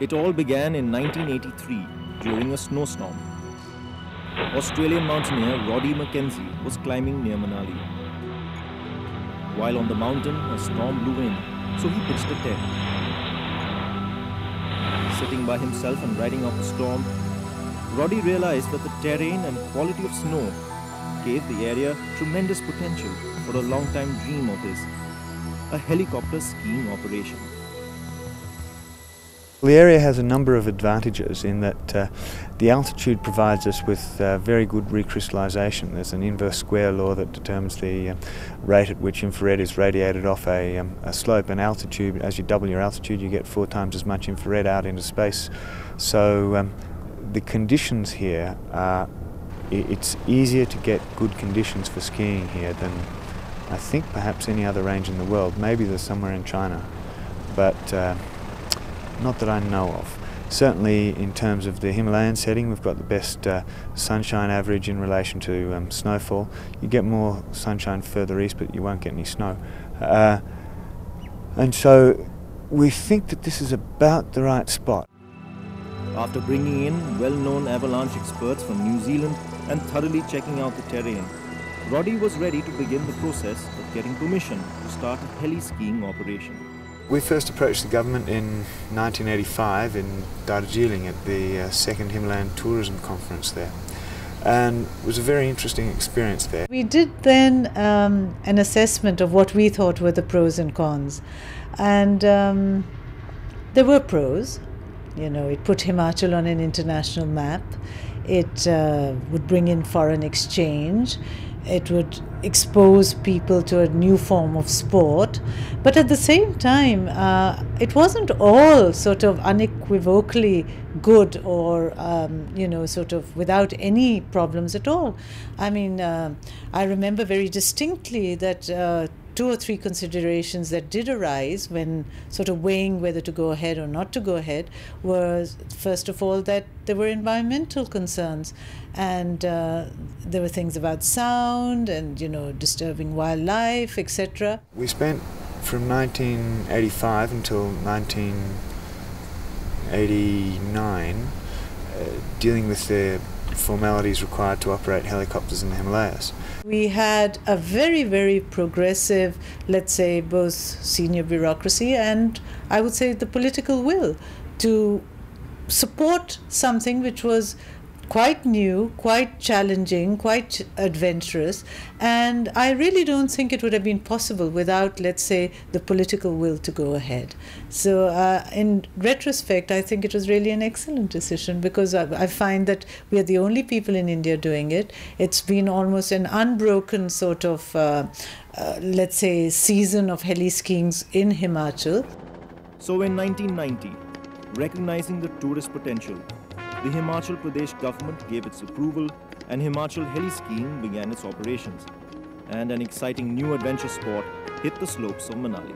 It all began in 1983 during a snowstorm. Australian mountaineer Roddy Mackenzie was climbing near Manali. While on the mountain, a storm blew in, so he pitched a tent. Sitting by himself and riding out the storm, Roddy realized that the terrain and quality of snow gave the area tremendous potential for a long-time dream of his, a helicopter skiing operation. The area has a number of advantages in that uh, the altitude provides us with uh, very good recrystallization. There's an inverse square law that determines the uh, rate at which infrared is radiated off a, um, a, slope and altitude. As you double your altitude, you get four times as much infrared out into space. So um, the conditions here are, it's easier to get good conditions for skiing here than I think perhaps any other range in the world. Maybe there's somewhere in China. But uh, not that I know of. Certainly in terms of the Himalayan setting, we've got the best uh, sunshine average in relation to um, snowfall. You get more sunshine further east, but you won't get any snow. Uh, and so we think that this is about the right spot. After bringing in well-known avalanche experts from New Zealand and thoroughly checking out the terrain, Roddy was ready to begin the process of getting permission to start a heli skiing operation. We first approached the government in 1985 in Darjeeling at the uh, second Himalayan Tourism Conference there. And it was a very interesting experience there. We did then um, an assessment of what we thought were the pros and cons. And um, there were pros. You know, it put Himachal on an international map. It uh, would bring in foreign exchange it would expose people to a new form of sport. But at the same time, uh, it wasn't all sort of unequivocally good or, um, you know, sort of without any problems at all. I mean, uh, I remember very distinctly that. Uh, two or three considerations that did arise when sort of weighing whether to go ahead or not to go ahead was first of all that there were environmental concerns. And uh, there were things about sound and you know disturbing wildlife etc we spent from 1985 until 1989 uh, dealing with the formalities required to operate helicopters in the Himalayas. We had a very, very progressive, let's say, both senior bureaucracy and I would say the political will to support something which was quite new, quite challenging, quite adventurous. And I really don't think it would have been possible without, let's say, the political will to go ahead. So, uh, in retrospect, I think it was really an excellent decision because I, I, find that we are the only people in India doing it. It's been almost an unbroken sort of, uh, uh, let's say, season of heli skiing in Himachal. So, in 1990, recognizing the tourist potential, the Himachal Pradesh government gave its approval and Himachal heli skiing began its operations. And an exciting new adventure sport hit the slopes of Manali.